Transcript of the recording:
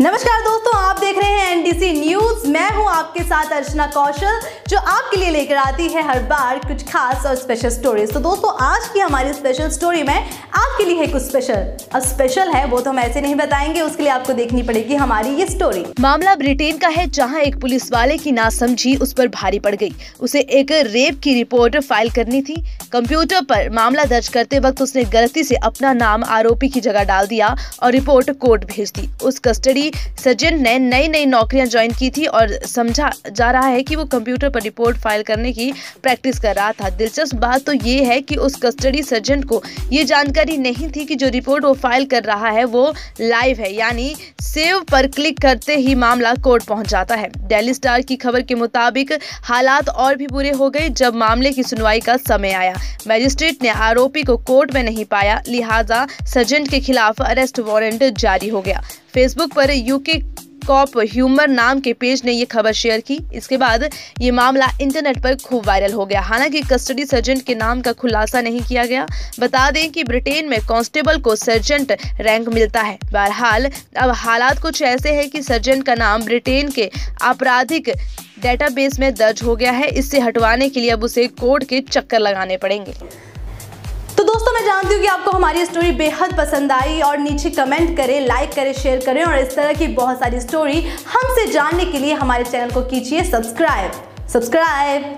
नमस्कार दोस्तों आपके साथ अर्चना कौशल, जो आपके लिए लेकर आती है हर बार कुछ खास और स्पेशल स्टोरीज तो दोस्तों, आज की हमारी स्पेशल स्टोरी में आपके लिए है कुछ स्पेशल अब स्पेशल है, वो तो हम ऐसे नहीं बताएँगे, उसके लिए आपको देखनी पड़ेगी हमारी ये स्टोरी मामला ब्रिटेन का है, जहाँ एक पुलिस वाले की नासमझी उस पर भारी पड़ गई। उसे एक रेप की रिपोर्ट फ़ाइल करनी थी। कंप्यूटर पर मामला दर्ज करते वक्त उसने गलती से अपना नाम आरोपी की जगह डाल दिया और रिपोर्ट कोर्ट भेज दी। उस कस्टडी सर्जेंट ने नई नई नौकरियाँ ज्वाइन की थी और समझा जा रहा है कि वो कंप्यूटर पर रिपोर्ट फ़ाइल करने की प्रैक्टिस कर रहा था। दिलचस्प बात तो ये है कि उस कस्टडी सर्जेंट को ये जानकारी नहीं थी कि जो रिपोर्ट वो फ़ाइल कर रहा है वो लाइव है, यानी सेव पर क्लिक करते ही मामला कोर्ट पहुँच जाता है। डेली स्टार की खबर के मुताबिक हालात और भी बुरे हो गए जब मामले की सुनवाई का समय आया। मैजिस्ट्रेट ने आरोपी को कोर्ट में नहीं पाया, लिहाजा सर्जेंट के खिलाफ अरेस्ट वारंट जारी हो गया। फेसबुक पर यूके कॉप ह्यूमर नाम के पेज ने ये खबर शेयर की। इसके बाद ये मामला इंटरनेट पर खूब वायरल हो गया। हालाँकि कस्टडी सर्जेंट के नाम का खुलासा नहीं किया गया। बता दें कि ब्रिटेन में कांस्टेबल को सर्जेंट रैंक मिलता है। बहरहाल, अब हालात कुछ ऐसे है कि सर्जेंट का नाम ब्रिटेन के आपराधिक डेटाबेस में दर्ज हो गया है। इससे हटवाने के लिए अब उसे कोर्ट के चक्कर लगाने पड़ेंगे। मैं जानती हूँ कि आपको हमारी स्टोरी बेहद पसंद आई और नीचे कमेंट करें लाइक करें शेयर करें और इस तरह की बहुत सारी स्टोरी हमसे जानने के लिए हमारे चैनल को कीजिए सब्सक्राइब सब्सक्राइब